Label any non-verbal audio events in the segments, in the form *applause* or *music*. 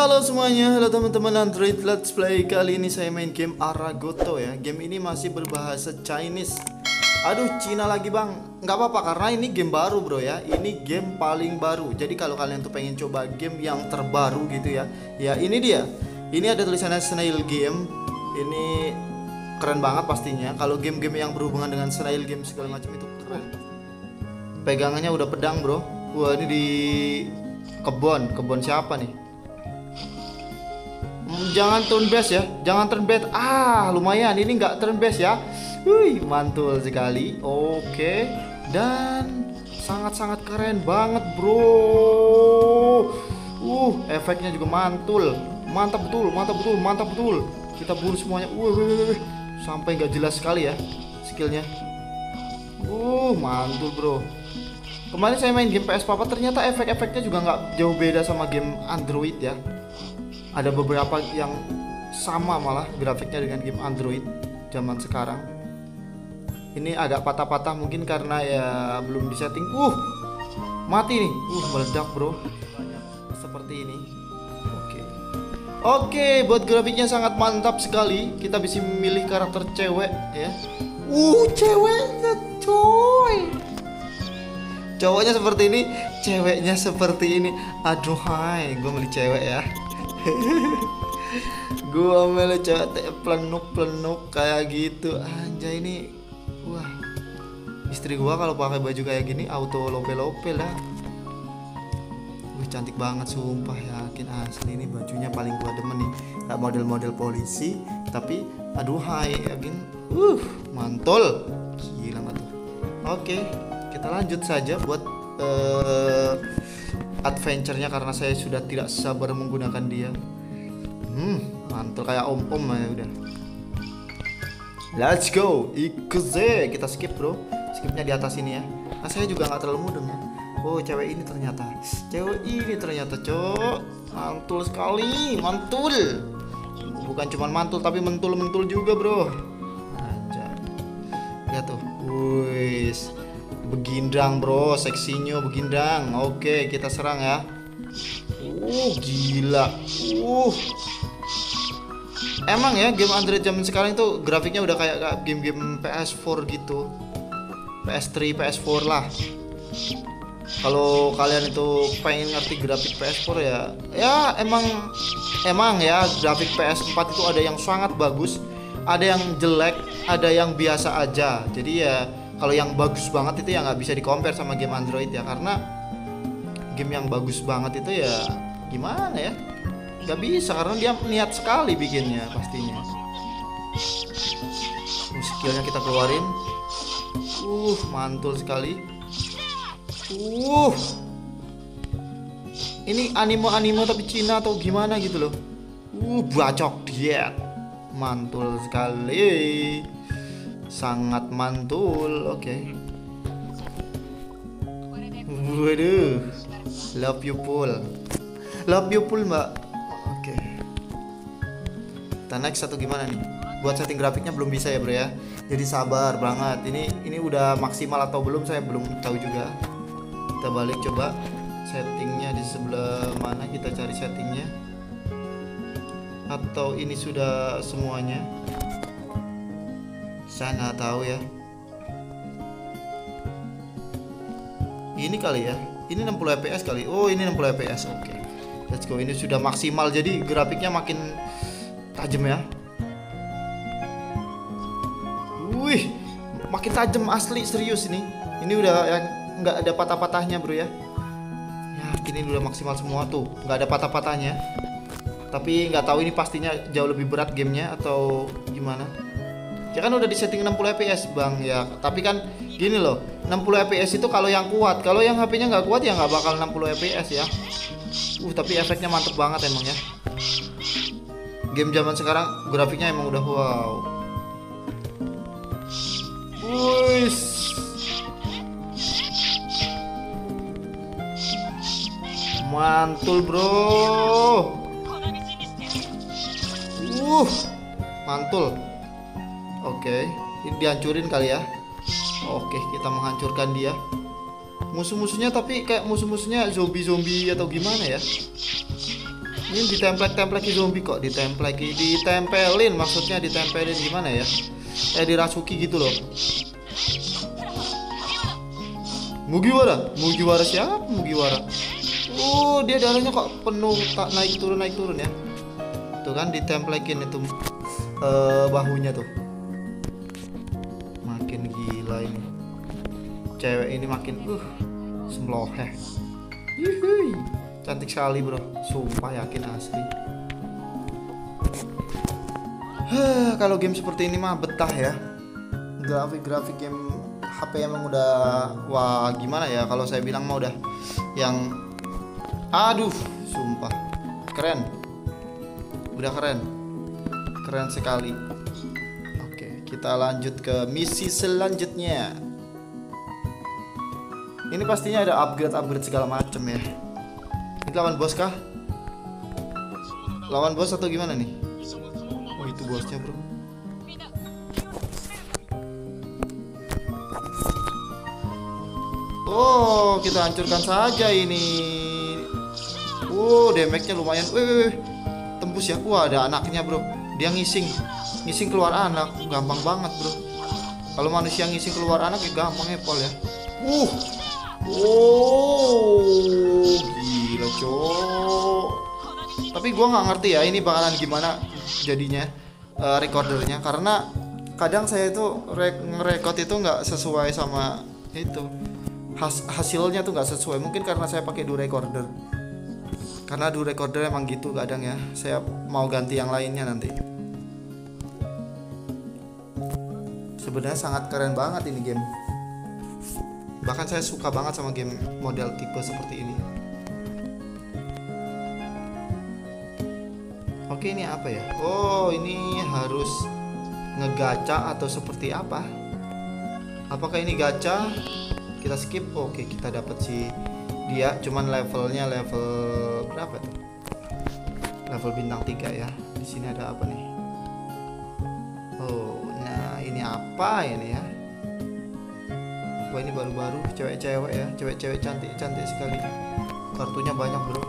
Halo semuanya, halo teman-teman Android Let's Play. Kali ini saya main game Aragoto ya. Game ini masih berbahasa Chinese. Aduh, Cina lagi bang. Nggak apa-apa, karena ini game baru bro ya. Ini game paling baru. Jadi kalau kalian tuh pengen coba game yang terbaru gitu ya. Ya ini dia. Ini ada tulisannya Snail Game. Ini keren banget pastinya. Kalau game-game yang berhubungan dengan Snail Game segala macam itu keren. Pegangannya udah pedang bro. Wah ini di kebon, kebon siapa nih? Hmm, jangan turn base ya. Jangan turn base. Ah lumayan. Ini nggak turn base ya. Wih, mantul sekali. Oke. Dan sangat-sangat keren banget bro. Uh efeknya juga mantul. Mantap betul mantap betul mantap betul. Kita buru semuanya. Uh, uh, uh, sampai nggak jelas sekali ya skillnya. Uh mantul bro. Kemarin saya main game PS Papa ternyata efek-efeknya juga nggak jauh beda sama game Android ya ada beberapa yang sama malah grafiknya dengan game Android zaman sekarang. Ini agak patah-patah mungkin karena ya belum disetting. Uh mati nih. Uh meledak bro. Seperti ini. Oke. Oke buat grafiknya sangat mantap sekali. Kita bisa memilih karakter cewek ya. Uh ceweknya coy. Cowoknya seperti ini ceweknya seperti ini. Aduh hai. Gue beli cewek ya *laughs* gua mele cewek plenuk plenuk kayak gitu. Anjay ini wah. Istri gua kalau pakai baju kayak gini auto lope lope lah. Wih cantik banget sumpah. Yakin asli ini bajunya paling gua demen nih. Kayak model-model polisi tapi aduh hai yakin. Uh mantul. Gila tuh oke kita lanjut saja buat uh, adventure-nya karena saya sudah tidak sabar menggunakan dia. Hmm, mantul kayak om-om ya udah. Let's go, ikuze kita skip bro, skipnya di atas ini ya. Nah, saya juga nggak terlalu mudeng ya. Oh cewek ini ternyata, cewek ini ternyata cok, mantul sekali, mantul. Bukan cuma mantul tapi mentul-mentul juga bro. Begindang bro. Seksinya begindang. Oke kita serang ya. Uh gila. Uh. Emang ya game Android zaman sekarang itu grafiknya udah kayak game-game PS4 gitu. PS3 PS4 lah. Kalau kalian itu pengen ngerti grafik PS4 ya ya emang emang ya grafik PS4 itu ada yang sangat bagus ada yang jelek ada yang biasa aja. Jadi ya kalau yang bagus banget itu ya nggak bisa di compare sama game Android ya karena game yang bagus banget itu ya gimana ya? Nggak bisa karena dia niat sekali bikinnya pastinya. Skillnya kita keluarin. Uh mantul sekali. Uh. Ini anime-anime tapi Cina atau gimana gitu loh. Uh bacok diet. Mantul sekali sangat mantul oke okay. waduh. Love you pool love you pool mbak. Oke okay. kita next satu gimana nih? Buat setting grafiknya belum bisa ya bro ya. Jadi sabar banget. Ini ini udah maksimal atau belum saya belum tahu juga. Kita balik coba settingnya di sebelah mana kita cari settingnya. Atau ini sudah semuanya saya nggak tahu ya. Ini kali ya. Ini 60 fps kali. Oh ini 60 fps oke. Okay. let's go. Ini sudah maksimal. Jadi grafiknya makin tajam ya. Wih makin tajam asli serius ini. Ini udah yang nggak ada patah-patahnya bro ya. Ya ini udah maksimal semua tuh. Nggak ada patah-patahnya. Tapi nggak tahu ini pastinya jauh lebih berat gamenya atau gimana ya kan udah di setting 60 fps bang ya. Tapi kan gini loh 60 fps itu kalau yang kuat kalau yang HP nya nggak kuat ya nggak bakal 60 fps ya. Uh tapi efeknya mantep banget emang ya. Game zaman sekarang grafiknya emang udah wow. Wush. mantul bro. Uh mantul Oke, ini dihancurin kali ya. Oke, kita menghancurkan dia. Musuh-musuhnya tapi kayak musuh-musuhnya zombie-zombie atau gimana ya? Ini ditemplek-templeki zombie kok, ditempleki, ditempelin maksudnya ditempelin gimana ya? Eh dirasuki gitu loh. Mugiwara, Mugiwara siapa? Mugiwara. Oh, dia darahnya kok penuh tak naik turun naik turun ya. Tuh kan ditemplekin itu uh, bahunya tuh. Gila ini. Cewek ini makin uh semloheh. Yuhui. Cantik sekali, Bro. Sumpah yakin asli. Huh, kalau game seperti ini mah betah ya. Grafik-grafik game HP emang udah wah gimana ya kalau saya bilang mah udah yang aduh sumpah keren udah keren keren sekali kita lanjut ke misi selanjutnya ini pastinya ada upgrade upgrade segala macem ya ini lawan bos kah lawan bos atau gimana nih oh itu bosnya bro Oh, kita hancurkan saja ini. Oh, damage-nya lumayan. Wih, wih, wih. Tembus ya. Wah, ada anaknya, Bro. Dia ngising. Ngising keluar anak. Gampang banget, Bro. Kalau manusia ngising keluar anak ya gampang ya, Pol ya. Uh. Oh, gila, cok. Tapi gua nggak ngerti ya ini bakalan gimana jadinya uh, recordernya karena kadang saya itu ngerekord itu nggak sesuai sama itu has hasilnya tuh nggak sesuai mungkin karena saya pakai do recorder karena do recorder emang gitu kadang ya saya mau ganti yang lainnya nanti sebenarnya sangat keren banget ini game. Bahkan saya suka banget sama game model tipe seperti ini. Oke ini apa ya? Oh ini harus ngegaca atau seperti apa? Apakah ini gacha kita skip? Oke kita dapat si dia. Cuman levelnya level berapa tuh? Level bintang 3 ya. Di sini ada apa nih ini apa ini ya Wah ini baru-baru cewek-cewek ya cewek-cewek cantik-cantik sekali kartunya banyak bro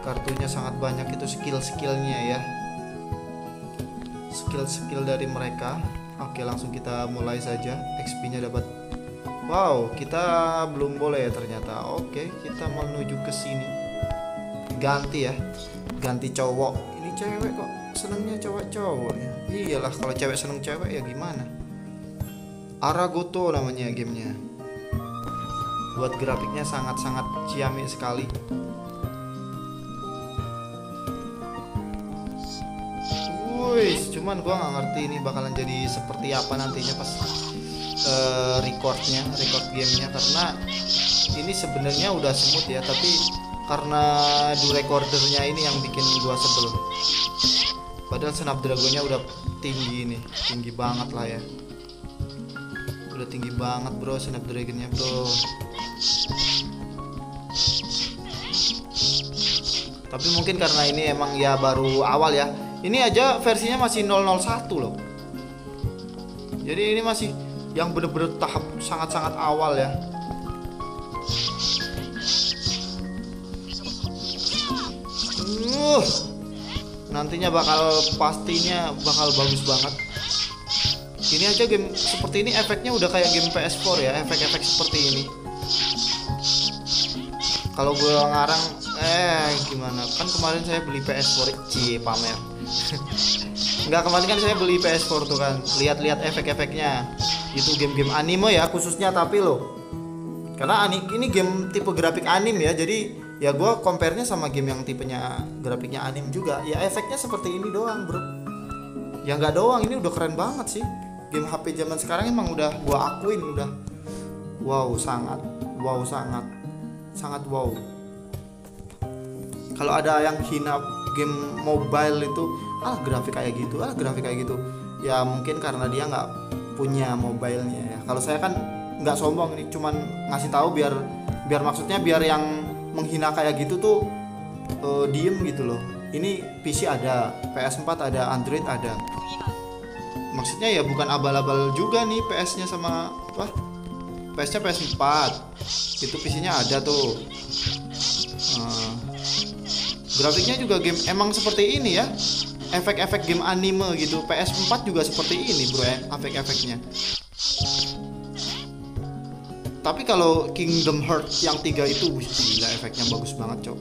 kartunya sangat banyak itu skill-skillnya ya skill-skill dari mereka oke langsung kita mulai saja XP nya dapat Wow, kita belum boleh ya ternyata. Oke, kita menuju ke sini. Ganti ya. Ganti cowok. Ini cewek kok senengnya cowok-cowok ya. Iyalah kalau cewek seneng cewek ya gimana? Aragoto namanya gamenya. Buat grafiknya sangat-sangat ciamik sekali. Wih, cuman gua nggak ngerti ini bakalan jadi seperti apa nantinya pas uh, recordnya record gamenya karena ini sebenarnya udah smooth ya tapi karena do recordernya ini yang bikin gua sebel padahal snapdragonnya udah tinggi nih tinggi banget lah ya. Udah tinggi banget bro snapdragonnya bro. Tapi mungkin karena ini emang ya baru awal ya. Ini aja versinya masih 001 loh. Jadi ini masih yang bener-bener tahap sangat-sangat awal ya. Uh, nantinya bakal pastinya bakal bagus banget. Ini aja game seperti ini efeknya udah kayak game PS4 ya efek-efek seperti ini. Kalau gue ngarang eh gimana? Kan kemarin saya beli PS4 cie pamer. *laughs* Nggak kemarin kan saya beli PS4 tuh kan. Lihat-lihat efek-efeknya. Itu game-game anime ya khususnya tapi loh. Karena ini game tipe grafik anime ya jadi ya gue compare-nya sama game yang tipenya grafiknya anime juga. Ya efeknya seperti ini doang bro. Ya nggak doang. Ini udah keren banget sih. Game HP zaman sekarang emang udah gue akuin udah. Wow sangat. Wow sangat. Sangat wow. Kalau ada yang hina game mobile itu ah grafik kayak gitu ah grafik kayak gitu. Ya mungkin karena dia nggak punya mobilenya ya. Kalau saya kan nggak sombong ini cuman ngasih tahu biar biar maksudnya biar yang menghina kayak gitu tuh uh, diem gitu loh. Ini PC ada PS4 ada Android ada. Maksudnya ya bukan abal-abal juga nih PS-nya sama apa? PS-nya PS4 itu PC-nya ada tuh. Uh, grafiknya juga game emang seperti ini ya. Efek-efek game anime gitu. PS4 juga seperti ini bro ya efek-efeknya tapi kalau Kingdom Hearts yang tiga itu wih, gila efeknya bagus banget cok.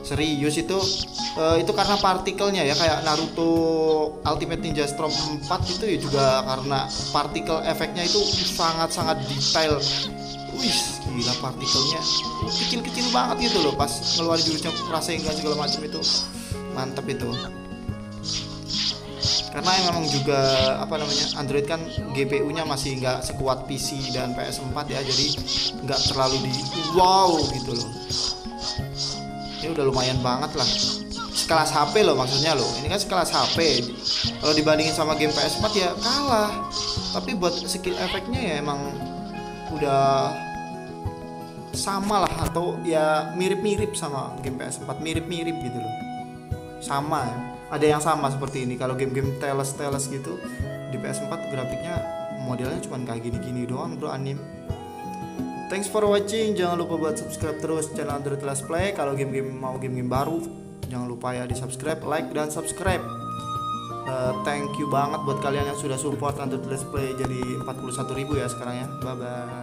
Serius itu uh, itu karena partikelnya ya kayak Naruto Ultimate Ninja Storm 4 itu ya juga karena partikel efeknya itu sangat-sangat detail. Wih gila partikelnya. Kecil-kecil banget gitu loh pas ngeluarin jurusnya Rasengan segala macam itu. Mantap itu karena memang juga apa namanya Android kan GPU-nya masih nggak sekuat PC dan PS4 ya jadi nggak terlalu di wow gitu loh. Ini udah lumayan banget lah. Sekelas HP loh maksudnya loh. Ini kan sekelas HP kalau dibandingin sama game PS4 ya kalah. Tapi buat skill efeknya ya emang udah sama lah atau ya mirip-mirip sama game PS4 mirip-mirip gitu loh. Sama ya ada yang sama seperti ini kalau game-game teles teles gitu di PS4 grafiknya modelnya cuma kayak gini-gini doang bro anim. Thanks for watching jangan lupa buat subscribe terus channel Android Let's Play. Kalau game-game mau game-game baru jangan lupa ya di subscribe like dan subscribe. Uh, thank you banget buat kalian yang sudah support Android Let's Play jadi 41.000 ya sekarang ya. Bye bye